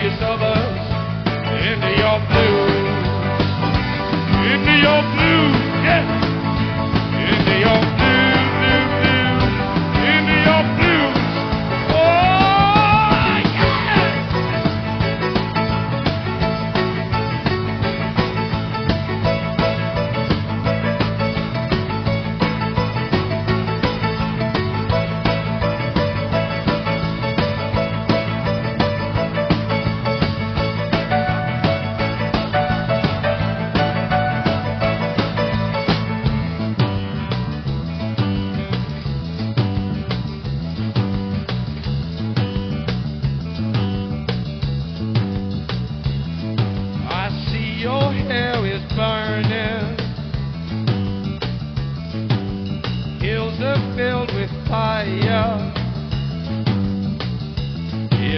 various others into your blues. Into your blues, yeah.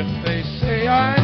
if they say I